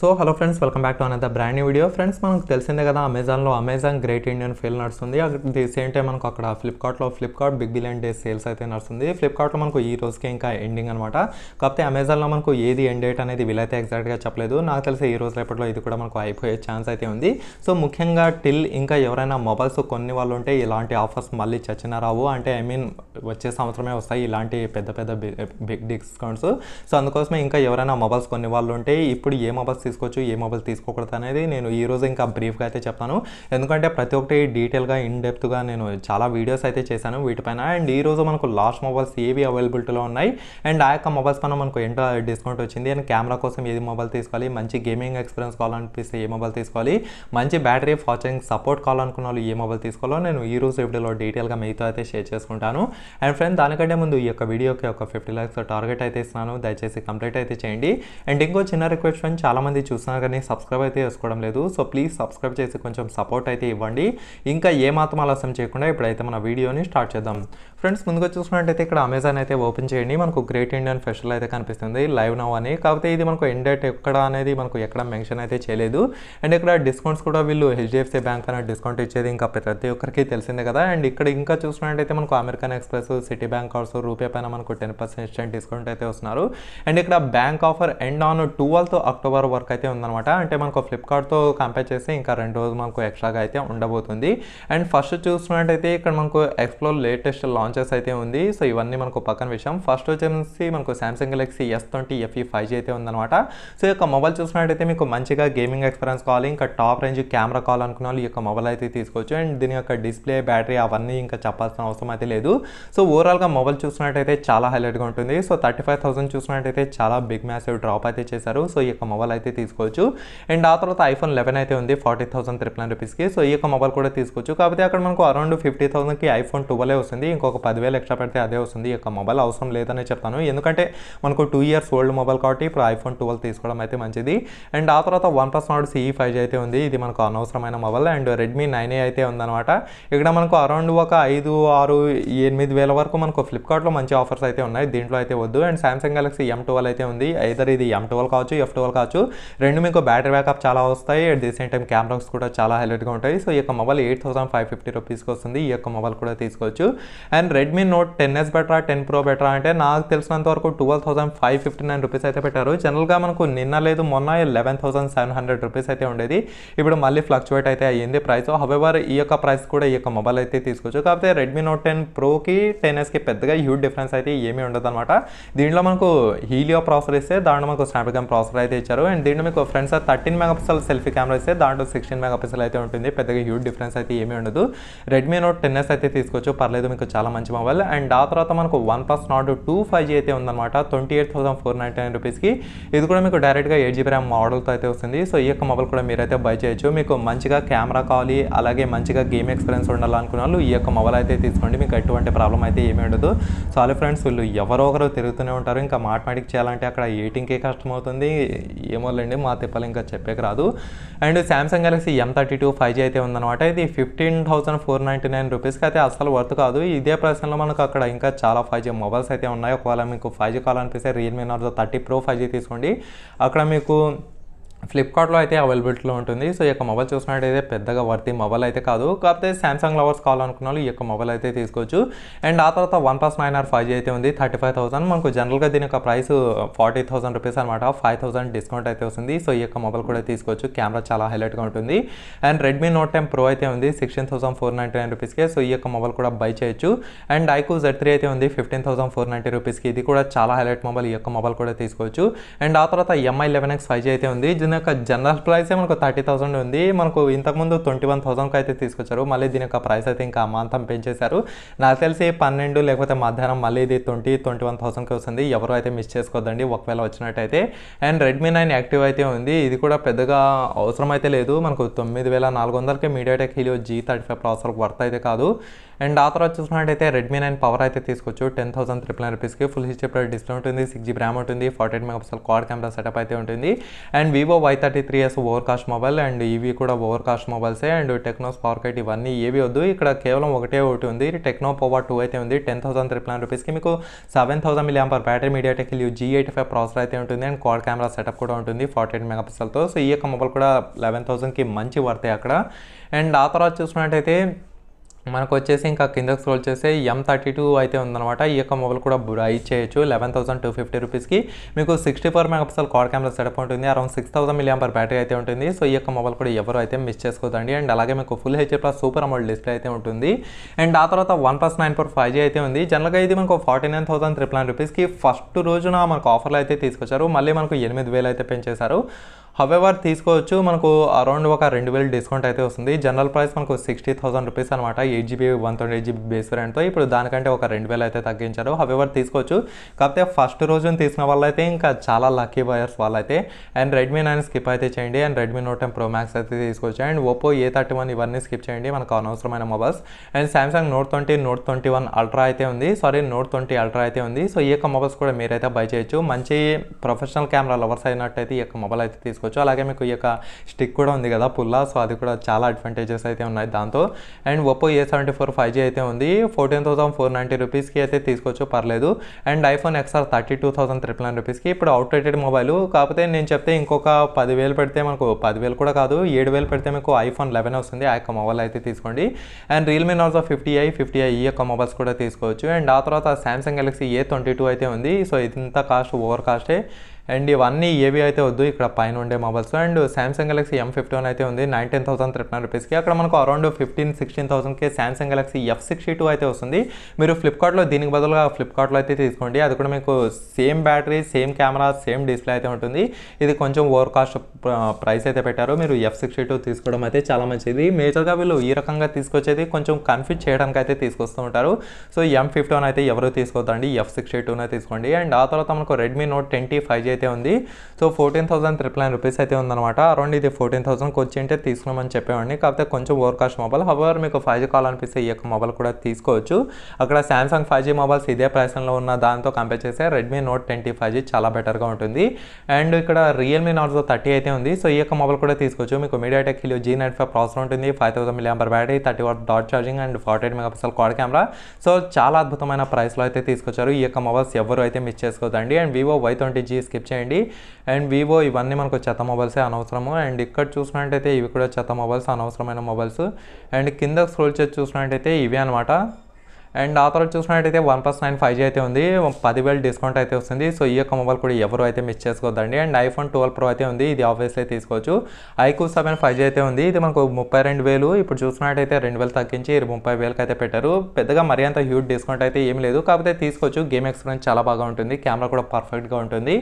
So hello friends welcome back to another brand new video friends మనకు తెలిసిందే కదా అమెజాన్లో అమెజాన్ గ్రేట్ ఇండియన్ ఫేల్ నడుస్తుంది. ది సేమ్ టైం మనకు అక్కడ ఫ్లిప్కార్ట్లో Flipkart big billion day sales అయితే నడుస్తుంది. ఫ్లిప్కార్ట్లో మనకు ఈ రోజుకి ఇంకా ఎండింగ్ అనమాట కాకపోతే అమెజాన్లో మనకు ఏది ఎండ్ డేట్ అనేది వీలైతే ఎగ్జాక్ట్గా చెప్పలేదు. నాకు తెలిసి ఈ రోజు రేపట్లో ఇది కూడా మనకు అయిపోయే ఛాన్స్ అయితే ఉంది. సో ముఖ్యంగా టిల్ ఇంకా ఎవరైనా మొబైల్స్ కొన్ని వాళ్ళు ఉంటే ఇలాంటి ఆఫర్స్ మళ్ళీ చచ్చిన రావు. అంటే ఐ మీన్ వచ్చే సంవత్సరమే వస్తాయి ఇలాంటి పెద్ద పెద్ద బిగ్ డిస్కౌంట్స్ సో అందుకోసమే ఇంకా ఎవరైనా మొబైల్స్ కొన్ని వాళ్ళు ఉంటే ఇప్పుడు ఏ మొబైల్స్ తీసుకోవచ్చు ఏ మొబైల్ తీసుకోకూడదు అనేది నేను ఈ రోజు ఇంకా బ్రీఫ్గా అయితే చెప్తాను. ఎందుకంటే ప్రతి ఒక్కటి డీటెయిల్గా ఇన్ డెప్త్గా నేను చాలా వీడియోస్ అయితే చేశాను వీటిపైన. అండ్ ఈ రోజు మనకు లాస్ట్ మొబైల్స్ ఏవి అవైలబిలిటీలో ఉన్నాయి? అండ్ ఆ యొక్క మొబైల్స్ పైన మనకు ఎంత డిస్కౌంట్ వచ్చింది? అండ్ కెమెరా కోసం ఏది మొబైల్ తీసుకోవాలి? మంచి గేమింగ్ ఎక్స్పీరియన్స్ కావాలనిపిస్తే ఏ మొబైల్ తీసుకోవాలి? మంచి బ్యాటరీ ఫార్చింగ్ సపోర్ట్ కావాలనుకున్న వాళ్ళు ఏ మొబైల్ తీసుకోవాలో నేను ఈ రోజు వీడియోలో డీటెయిల్గా మీతో అయితే షేర్ చేసుకుంటాను. అండ్ ఫ్రెండ్ దానికంటే ముందు ఈ యొక్క వీడియోకి ఒక ఫిఫ్టీ ల్యాక్స్ టార్గెట్ అయితే ఇస్తున్నాను. దయచేసి కంప్లీట్ అయితే చేయండి. అండ్ ఇంకో చిన్న రిక్వెస్ట్ ఫ్రెండ్ చాలామంది మంది చూసినా కానీ సబ్స్క్రైబ్ అయితే చేసుకోవడం లేదు. సో ప్లీజ్ సబ్స్క్రైబ్ చేసి కొంచెం సపోర్ట్ అయితే ఇవ్వండి. ఇంకా ఏ మాత్రం ఆలస్యం చేయకుండా ఇప్పుడైతే మన వీడియోని స్టార్ట్ చేద్దాం. ఫ్రెండ్స్ ముందుగా చూసుకున్నట్టయితే ఇక్కడ అమెజాన్ అయితే ఓపెన్ చేయండి. మనకు గ్రేట్ ఇండియన్ ఫెస్టివల్ అయితే కనిపిస్తుంది లైవ్ నవ్ అని. కాకపోతే ఇది మనకు ఎండ్ డేట్ ఎక్కడ అనేది మనకు ఎక్కడ మెన్షన్ అయితే చేయలేదు. అండ్ ఇక్కడ డిస్కౌంట్స్ కూడా వీళ్ళు హెచ్డిఎఫ్సి బ్యాంక్ అనే డిస్కౌంట్ ఇచ్చేది ఇంకా ప్రతి ఒక్కరికి తెలిసిందే కదా. అండ్ ఇక్కడ ఇంకా చూసుకున్నట్టయితే మనకు American Express Citi Bank also RuPay పైన మనకు టెన్ పర్సెంట్ డిస్కౌంట్ అయితే వస్తున్నారు. అండ్ ఇక్కడ bank offer end on twelfth October వరకు అయితే ఉందన్నమాట. అంటే మనకు ఫ్లిప్కార్ట్తో కంపేర్ చేస్తే ఇంకా రెండు రోజులు మనకు ఎక్స్ట్రాగా అయితే ఉండబోతుంది. అండ్ ఫస్ట్ చూసుకున్నట్టయితే ఇక్కడ మనకు ఎక్స్ప్లోర్ లేటెస్ట్ లాంచెస్ అయితే ఉంది. సో ఇవన్నీ మనకు పక్కన విషయం ఫస్ట్ వచ్చేసి మనకు Samsung Galaxy S twenty FE five G అయితే ఉందన్నమాట. సో ఈ యొక్క మొబైల్ చూసుకున్నట్టయితే మీకు మంచిగా గేమింగ్ ఎక్స్పీరియన్స్ కావాలి. ఇంకా టాప్ రేంజ్ కెమెరా కావాలనుకున్న వాళ్ళు ఈ యొక్క మొబైల్ అయితే తీసుకోవచ్చు. అండ్ దీని యొక్క డిస్ప్లే బ్యాటరీ అవన్నీ ఇంకా చెప్పాల్సిన అవసరం అయితే లేదు. సో ఓవరాల్గా మొబైల్ చూసినట్టయితే చాలా హైలైట్గా ఉంటుంది. సో థర్టీ ఫైవ్ థౌసండ్ చూసినట్టయితే చాలా బిగ్ మ్యాసివ్ డ్రాప్ అయితే చేశారు. సో ఈ యొక్క మొబైల్ అయితే తీసుకోవచ్చు. అండ్ ఆ తర్వాత ఐఫోన్ లెవెన్ అయితే ఉంది ఫార్టీ థౌసండ్ త్రిపుల్ నైన్ రూపీస్కి. సో ఈ యొక్క మొబైల్ కూడా తీసుకోవచ్చు. కాకపోతే అక్కడ మనకు అరౌండ్ ఫిఫ్టీ థౌసండ్కి ఐఫోన్ ట్వెల్వే వస్తుంది. ఇంకొక పదివేలు ఎక్స్ట్రా పెడితే అదే వస్తుంది. ఈ యొక్క మొబైల్ అవసరం లేదనే చెప్తాను. ఎందుకంటే మనకు టూ ఇయర్స్ ఓల్డ్ మొబైల్ కాబట్టి ఇప్పుడు ఐఫోన్ ట్వెల్వ్ తీసుకోవడం అయితే మంచిది. అండ్ ఆ తర్వాత one plus Nord CE five అయితే ఉంది. ఇది మనకు అనవసరమైన mobile. And Redmi nine A అయితే ఉందన్నమాట. ఇక్కడ మనకు అరౌండ్ ఒక ఐదు ఆరు ఎనిమిది వేల వరకు మనకు ఫ్లిప్కార్ట్లో మంచి ఆఫర్స్ అయితే ఉన్నాయి. దీంట్లో అయితే వద్దు. And Samsung Galaxy M twelve అయితే ఉంది. ఐదర్ ఇది ఎం ట్వెల్వ్ కావచ్చు ఎఫ్ ట్వెల్వ్ కావచ్చు. రెండు మీకు బ్యాటరీ బ్యాకప్ చాలా వస్తాయి. At the same time cameras కూడా చాలా హైలైట్గా ఉంటాయి. సో ఈ యొక్క mobile eight thousand five fifty రూపీస్కి వస్తుంది. ఈ యొక్క మొబైల్ కూడా తీసుకోవచ్చు. And Redmi Note ten S బెటరా టెన్ ప్రో బెటరా అంటే నాకు తెలిసినంత వరకు twelve thousand five fifty nine rupees అయితే పెట్టారు. జనరల్గా మనకు నిన్న లేదు మొన్న eleven thousand seven hundred rupees అయితే ఉండేది. ఇప్పుడు మళ్ళీ ఫ్లక్చువేట్ అయితే అయ్యింది ప్రైస్ హవెవర్ ఈ యొక్క ప్రైస్ కూడా ఈ యొక్క మొబైల్ అయితే తీసుకోవచ్చు. కాకపోతే రెడ్మీ నోట్ టెన్ ప్రోకి టెన్ ఎస్కి పెద్దగా హ్యూజ్ డిఫరెన్స్ అయితే ఏమీ ఉండదు అనమాట దీంట్లో మనకు హీలియో ప్రాసెసర్ ఇస్తే దాంట్లో మనకు స్నాప్డ్రాగన్ ప్రాసెసర్ అయితే ఇచ్చారు. అండ్ దీంట్లో మీకు front thirteen megapixel selfie camera ఇస్తే దాంట్లో సిక్స్టీన్ మెగాపిక్సల్ అయితే ఉంటుంది. పెద్దగా హ్యూజ్ డిఫరెన్స్ అయితే ఏమీ ఉండదు. రెడ్మీ నోట్ టెన్ ఎస్ అయితే తీసుకోవచ్చు. పర్లేదు మీకు చాలా మంచి మొబైల్ అండ్ ఆ తర్వాత మనకు OnePlus Nord two five G అయితే ఉందన్నమాట. Twenty eight thousand four ninety nine రూపీస్కి ఇది కూడా మీకు డైరెక్ట్గా ఎయిట్ జీబీ ర్యామ్ మోడల్తో అయితే వస్తుంది. సో ఈ యొక్క మొబైల్ కూడా మీరైతే బై చేయొచ్చు. మీకు మంచిగా కెమెరా కావాలి అలాగే మంచిగా గేమ్ ఎక్స్పీరియన్స్ ఉండాలనుకున్న వాళ్ళు ఈ యొక్క మొబైల్ అయితే తీసుకోండి. మీకు ఎటువంటి ప్రాబ్లం అయితే ఏమీ ఉండదు. సారీ ఫ్రెండ్స్ వీళ్ళు ఎవరో ఒకరు తిరుగుతూనే ఉంటారు. ఇంకా మాటమాటిక్ చేయాలంటే అక్కడ ఎయిటింగ్కే కష్టం అవుతుంది ఏమోలేండి మా తిప్పలు ఇంకా చెప్పేకి రాదు. And Samsung Galaxy M thirty two five G అయితే ఉందన్నమాట. ఇది fifteen thousand four ninety nine రూపీస్కి అయితే అసలు వర్త్ కాదు. ఇదే ప్రశ్నలో మనకు అక్కడ ఇంకా చాలా ఫైవ్ జీ మొబైల్స్ అయితే ఉన్నాయి. ఒకవేళ మీకు five G కావాలనిపిస్తే Realme Narzo thirty pro five G తీసుకోండి. అక్కడ మీకు ఫ్లిప్కార్ట్లో అయితే అవైలబిలిటీలో ఉంటుంది. సో ఈ యొక్క మొబైల్ చూసినట్టయితే పెద్దగా వర్తి మొబైల్ అయితే కాదు. కాకపోతే శాంసంగ్ లవర్స్ కావాలనుకున్న వాళ్ళు ఈ యొక్క మొబైల్ అయితే తీసుకోవచ్చు. అండ్ ఆ తర్వాత OnePlus nine R five G అయితే ఉంది. థర్టీ ఫైవ్ థౌసండ్ మనకు జనరల్గా దీని యొక్క ప్రైస్ ఫార్టీ థౌసండ్ రూపీస్ అనమాట ఫైవ్ థౌసండ్ డిస్కౌంట్ అయితే వస్తుంది. సో ఈ యొక్క మొబైల్ కూడా తీసుకోవచ్చు. కెమెరా చాలా హైలైట్గా ఉంటుంది. And Redmi Note ten pro అయితే ఉంది. Sixteen thousand four ninety nine రూపీస్కే సో ఈ యొక్క మొబైల్ కూడా బై చేయొచ్చు. అండ్ ఐకూ జెడ్ త్రీ అయితే ఉంది. ఫిఫ్టీన్ థౌసండ్ ఫోర్ నైంటీ రూపీస్కి ఇది కూడా చాలా హైలైట్ మొబైల్ ఈ యొక్క మొబైల్ కూడా తీసుకోవచ్చు. అండ్ ఆ తర్వాత Mi eleven X five G అయితే ఉంది. దీని యొక్క జనరల్ ప్రైస్ మనకు థర్టీ థౌసండ్ ఉంది. మనకు ఇంతకుముందు ట్వంటీ వన్ థౌసండ్కి అయితే తీసుకొచ్చారు. మళ్ళీ దీని యొక్క ప్రైస్ అయితే ఇంకా అమాంతం పెంచేశారు. నాకు తెలిసి పన్నెండు లేకపోతే మధ్యాహ్నం మళ్ళీ ఇది ట్వంటీ ట్వంటీ వన్ థౌసండ్కి వస్తుంది. ఎవరు అయితే మిస్ చేసుకోవద్దండి ఒకవేళ వచ్చినట్టయితే. అండ్ రెడ్మీ నైన్ యాక్టివ్ అయితే ఉంది. ఇది కూడా పెద్దగా అవసరం అయితే లేదు. మనకు తొమ్మిది వేల నాలుగు వందలకి MediaTek Helio G thirty five processor worth అయితే కాదు. అండ్ ఆ తర్వాత చూసుకున్నట్టయితే రెడ్మీ నైన్ పవర్ అయితే తీసుకోవచ్చు టెన్ థౌసండ్ త్రిపుల్ నైన్ రూపీస్కి ఫుల్ హెచ్డీ ప్లస్ డిస్ప్లే ఉంటుంది సిక్స్ జీబీ ర్యామ్ ఉంటుంది forty eight megapixel quad camera setup అయితే ఉంటుంది. And Vivo Y thirty three S over cost mobile and ఇవి కూడా ఓవర్ కాస్ట్ మొబైల్సే అండ్ టెక్నో పవర్ కైట్ ఇవన్నీ ఏవి వద్దు. ఇక్కడ కేవలం ఒకటే ఒకటి ఉంది. టెక్నో పవర్ టూ అయితే ఉంది. టెన్ థౌసండ్ త్రిపుల్ నైన్ రూపీస్కి మీకు seven thousand milliamp per battery MediaTek G eighty five processor అయితే ఉంటుంది. అండ్ క్వాడ్ కెమెరా సెటప్ కూడా ఉంటుంది ఫార్టీ ఎయిట్ మెగాపిక్సల్తో సో ఈ యొక్క మొబైల్ కూడా లెవెన్ థౌసండ్కి మంచి పడతాయి అక్కడ. అండ్ ఆ తర్వాత చూసుకున్నట్టయితే మనకు వచ్చేసి ఇంకా కిందకి స్క్రోల్ చేస్తే ఎం థర్టీ టూ అయితే ఉందన్నమాట. ఈ యొక్క మొబైల్ కూడా బై చేయొచ్చు. లెవెన్ థౌసండ్ టూ ఫిఫ్టీ రూపీస్కి మీకు sixty four megapixel quad camera setup ఉంటుంది. Around six thousand milliamp per battery అయితే ఉంటుంది. సో ఈ యొక్క మొబైల్ కూడా ఎవరు అయితే మిస్ చేసుకోదండి. అండ్ అలాగే మీకు full HD plus super AMOLED display అయితే ఉంటుంది. అండ్ ఆ తర్వాత OnePlus nine four five G అయితే ఉంది. జనరల్గా ఇది మనకు forty nine thousand triple nine రూపీస్కి ఫస్ట్ రోజున మనకు ఆఫర్లు అయితే తీసుకొచ్చారు. మళ్ళీ మనకు ఎనిమిది వేలు అయితే పెంచేశారు. హవెవర్ తీసుకోవచ్చు. మనకు అరౌండ్ ఒక రెండు వేలు డిస్కౌంట్ అయితే వస్తుంది. జనరల్ ప్రైస్ మనకు సిక్స్టీ థౌసండ్ రూపీస్ అనమాట eight GB one twenty eight GB base వేరియంట్తో ఇప్పుడు దానికంటే ఒక రెండు వేలు అయితే తగ్గించారు. హవెవర్ తీసుకోవచ్చు. కాకపోతే ఫస్ట్ రోజున తీసిన వాళ్ళైతే ఇంకా చాలా లక్కీ బయర్స్ వాళ్ళైతే. అండ్ రెడ్మీ నైన్ స్కిప్ అయితే చేయండి. And Redmi Note ten pro max అయితే తీసుకోవచ్చు and Oppo A thirty one ఇవన్నీ స్కిప్ చేయండి. మనకు అనవసరమైన mobiles and Samsung Note twenty Note twenty one ultra అయితే ఉంది. సారీ నోట్ ట్వంటీ అల్ట్రా అయితే ఉంది. సో ఈ యొక్క మొబైల్స్ కూడా మీరైతే బై చేయొచ్చు. మంచి ప్రొఫెషనల్ కెమెరా లవర్స్ అయినట్టయితే ఈ యొక్క మొబైల్ అయితే తీసుకోవచ్చు అలాగే మీకు ఈ యొక్క స్టిక్ కూడా ఉంది కదా పుల్లా సో అది కూడా చాలా అడ్వాంటేజెస్ అయితే ఉన్నాయి దాంతో. And Oppo A seventy four five G అయితే ఉంది. ఫోర్టీన్ థౌసండ్ ఫోర్ నైంటీ రూపీస్కి అయితే తీసుకోవచ్చు పర్లేదు. And iPhone XR thirty two thousand triple nine రూపీస్కి ఇప్పుడు అవుట్ రేటెడ్ మొబైల్ కాకపోతే నేను చెప్తే ఇంకొక పదివేలు పెడితే మనకు పదివేలు కూడా కాదు ఏడు వేలు పెడితే మీకు ఐఫోన్ లెవెన్ వస్తుంది. ఆ యొక్క మొబైల్ అయితే తీసుకోండి. And Realme Narzo fifty I fifty I ఈ యొక్క మొబైల్స్ కూడా తీసుకోవచ్చు. అండ్ ఆ తర్వాత Samsung Galaxy A twenty two అయితే ఉంది. సో ఇంత కాస్ట్ ఓవర్ కాస్టే అండ్ ఇవన్నీ ఏవి అయితే వద్దు ఇక్కడ పైన ఉండే mobiles and Samsung Galaxy M fifty one అయితే ఉంది నైన్టీన్ థౌసండ్ త్రిప్ నైన్ రూపీస్కి అక్కడ మనకు around fifteen sixteen థౌసండ్కి Samsung Galaxy F sixty two అయితే వస్తుంది. మీరు ఫ్లిప్కార్ట్లో దీనికి బదులుగా ఫ్లిప్కార్ట్లో అయితే తీసుకోండి. అది కూడా మీకు same battery same camera same display అయితే ఉంటుంది. ఇది కొంచెం ఓవర్ కాస్ట్ ప్రైస్ అయితే పెట్టారు. మీరు ఎఫ్ సిక్స్టీ టూ తీసుకోవడం అయితే చాలా మంచిది. మేజర్గా వీళ్ళు ఈ రకంగా తీసుకొచ్చేది కొంచెం కన్ఫ్యూజ్ చేయడానికి అయితే తీసుకొస్తూ ఉంటారు. సో ఎం ఫిఫ్టీ వన్ అయితే ఎవరు తీసుకోవద్దండి? ఎఫ్ సిక్స్టీ టూనే తీసుకోండి. అండ్ ఆ తర్వాత మనకు Redmi Note twenty five G అయితే ఉంది. So fourteen thousand triple nine rupees అయితే ఉందన్నమాట. అరౌండ్ ఇది ఫోర్టీన్ థౌసండ్కి వచ్చి ఉంటే తీసుకున్నామని చెప్పేవాడిని. కాకపోతే కొంచెం ఓవర్ కాస్ట్ మొబైల్ హవర్ మీకు ఫైవ్ జీ అనిపిస్తే ఈ యొక్క మొబైల్ కూడా తీసుకోవచ్చు. అక్కడ శాంసంగ్ ఫైవ్ జీ మొబైల్స్ ఇదే ప్రైస్లో ఉన్న దాంతో కంపేర్ చేస్తే Redmi Note twenty five G చాలా బెటర్గా ఉంటుంది. అండ్ ఇక్కడ రియల్మీ నార్జో థర్టీ అయితే ఉంది. సో ఈ యొక్క మొబైల్ కూడా తీసుకోవచ్చు. మీకు MediaTek Helio G nine five processor ఉంటుంది. Five thousand milliampere battery thirty watt dot charging and forty eight megapixel quad camera so చాలా అద్భుతమైన ప్రైస్లో అయితే తీసుకొచ్చారు. ఈ యొక్క మొబైల్స్ ఎవరు అయితే miss చేసుకోదండి. And Vivo Y twenty G skip చేయండి. అండ్ వివో ఇవన్నీ మనకు చెత్త మొబైల్సే అనవసరము. అండ్ ఇక్కడ చూసినట్టయితే ఇవి కూడా చెత్త మొబైల్స్ అనవసరమైన మొబైల్స్ అండ్ కింద స్క్రోల్ చేసి చూసినట్టయితే ఇవి అనమాట అండ్ ఆ తర్వాత చూసినట్టయితే one plus nine five G అయితే ఉంది. పదివేలు డిస్కౌంట్ అయితే వస్తుంది. సో ఈ యొక్క మొబైల్ కూడా ఎవరు అయితే మిస్ చేసుకోవద్దండి. అండ్ ఐఫోన్ ట్వెల్వ్ ప్రో అయితే ఉంది. ఇది ఆఫీస్లో తీసుకోవచ్చు. ఐకూ సెవెన్ ఫైవ్ జీ అయితే ఉంది. ఇది మనకు ముప్పై రెండు వేలు. ఇప్పుడు చూసినట్టయితే రెండు వేలు తగ్గించి ముప్పై వేలకు అయితే పెట్టారు. పెద్దగా మరీ అంత హ్యూజ్ డిస్కౌంట్ అయితే ఏం లేదు. కాకపోతే తీసుకోవచ్చు. గేమ్ ఎక్స్పీరియన్స్ చాలా బాగా ఉంటుంది. కెమెరా కూడా పర్ఫెక్ట్గా ఉంటుంది.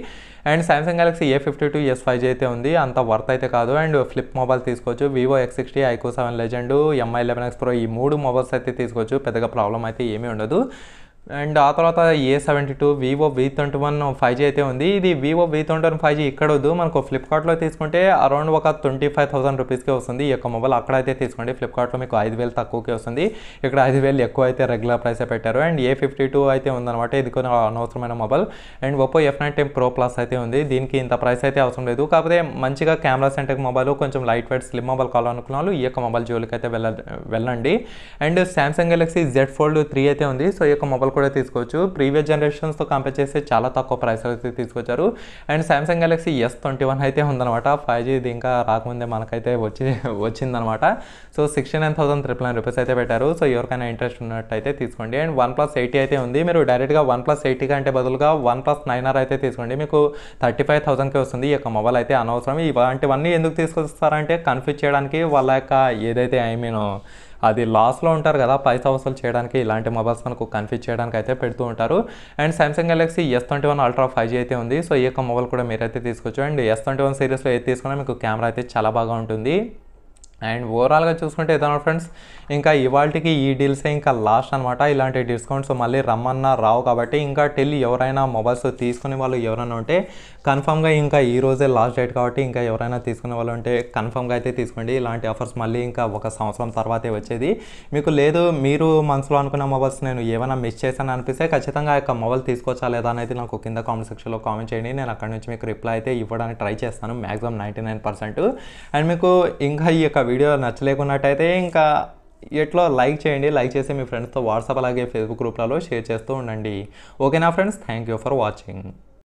And Samsung Galaxy A fifty two S five G అయితే ఉంది. అంత వర్త్ అయితే కాదు. అండ్ ఫ్లిప్ మొబైల్ తీసుకోవచ్చు. Vivo X sixty iQOO seven Legend Mi eleven X Pro ఈ మూడు మొబైల్స్ అయితే తీసుకోవచ్చు. పెద్దగా ప్రాబ్లం అయితే ఏమీ ఉండదు. అండ్ ఆ తర్వాత A seventy two Vivo V twenty one five G అయితే ఉంది. ఇది Vivo V twenty one five G ఇక్కడ వద్దు. మనకు ఫ్లిప్కార్ట్లో తీసుకుంటే అరౌండ్ ఒక ట్వంటీ ఫైవ్ థౌసండ్ రూపీస్కి వస్తుంది. ఈ యొక్క మొబైల్ అక్కడ అయితే తీసుకోండి. ఫ్లిప్కార్ట్లో మీకు ఐదు వేలు తక్కువకే వస్తుంది. ఇక్కడ ఐదు వేలు ఎక్కువ అయితే రెగ్యులర్ ప్రైసే పెట్టారు. అండ్ ఏ ఫిఫ్టీ టూ అయితే ఉందన్నమాట. ఇది కొన్ని అనవసరమైన mobile and Oppo F nine ten Pro Plus అయితే ఉంది. దీనికి ఇంత ప్రైస్ అయితే అవసరం లేదు. కాకపోతే మంచిగా కెమెరా సెంటర్ మొబైల్ కొంచెం లైట్ వెయిట్ స్లిమ్ మొబైల్ కావాలనుకున్న వాళ్ళు ఈ యొక్క మొబైల్ జోలికి అయితే వెళ్ళ వెళ్ళండి. And Samsung Galaxy Z Fold three అయితే ఉంది. సో ఈ యొక్క మొబైల్ కూడా తీసుకోవచ్చు. ప్రీవియస్ జనరేషన్స్తో కంపేర్ చేస్తే చాలా తక్కువ ప్రైస్ అయితే తీసుకొచ్చారు. And Samsung Galaxy S twenty one అయితే ఉందన్నమాట. ఫైవ్ జీ ఇది ఇంకా రాకముందే మనకైతే వచ్చి వచ్చిందనమాట so sixty nine thousand triple nine rupees అయితే పెట్టారు. సో ఎవరికైనా ఇంట్రెస్ట్ ఉన్నట్టయితే తీసుకోండి. అండ్ వన్ ప్లస్ ఎయిటీ అయితే ఉంది. మీరు డైరెక్ట్గా వన్ ప్లస్ ఎయిటీ కంటే బదులుగా వన్ ప్లస్ నైన్ ఆర్ అయితే తీసుకోండి. మీకు థర్టీ ఫైవ్ థౌసండ్కి వస్తుంది. ఈ యొక్క మొబైల్ అయితే అనవసరం. ఇలాంటివన్నీ ఎందుకు తీసుకొస్తారంటే కన్ఫ్యూజ్ చేయడానికి వాళ్ళ యొక్క ఏదైతే ఐ మీన్ అది లాస్లో ఉంటారు కదా పైసా వసూలు చేయడానికి ఇలాంటి మొబైల్స్ మనకు కన్ఫ్యూజ్ చేయడానికి అయితే పెడుతూ ఉంటారు. And Samsung Galaxy S twenty one Ultra five G అయితే ఉంది. సో ఈ యొక్క మొబైల్ కూడా మీరైతే తీసుకోవచ్చు అండ్ ఎస్ ట్వంటీ వన్ సిరీస్లో ఏది తీసుకున్నా మీకు కెమెరా అయితే చాలా బాగా ఉంటుంది. అండ్ ఓవరాల్గా చూసుకుంటే ఏదన్నా ఫ్రెండ్స్ ఇంకా ఇవాళకి ఈ డీల్సే ఇంకా లాస్ట్ అనమాట ఇలాంటి డిస్కౌంట్స్ మళ్ళీ రమ్మన్నా రావు కాబట్టి ఇంకా టెల్ ఎవరైనా మొబైల్స్ తీసుకునే వాళ్ళు ఎవరైనా ఉంటే కన్ఫామ్గా ఇంకా ఈ రోజే లాస్ట్ డేట్ కాబట్టి ఇంకా ఎవరైనా తీసుకునే వాళ్ళు ఉంటే కన్ఫామ్గా అయితే తీసుకోండి. ఇలాంటి ఆఫర్స్ మళ్ళీ ఇంకా ఒక సంవత్సరం తర్వాతే వచ్చేది. మీకు లేదు మీరు మనసులో అనుకున్న మొబైల్స్ నేను ఏమైనా మిస్ చేశాను అనిపిస్తే ఖచ్చితంగా ఆ యొక్క మొబైల్ తీసుకోవచ్చా లేదా అనేది నాకు కింద కామెంట్ సెక్షన్లో కామెంట్ చేయండి. నేను అక్కడ నుంచి మీకు రిప్లై అయితే ఇవ్వడానికి ట్రై చేస్తాను maximum ninety nine percent. And మీకు ఇంకా ఈ యొక్క వీడియో నచ్చలేకున్నట్టయితే ఇంకా ఎట్లో లైక్ చేయండి. లైక్ చేసి మీ ఫ్రెండ్స్తో వాట్సాప్ అలాగే ఫేస్బుక్ గ్రూప్లలో షేర్ చేస్తూ ఉండండి. ఓకేనా friends? Thank you for watching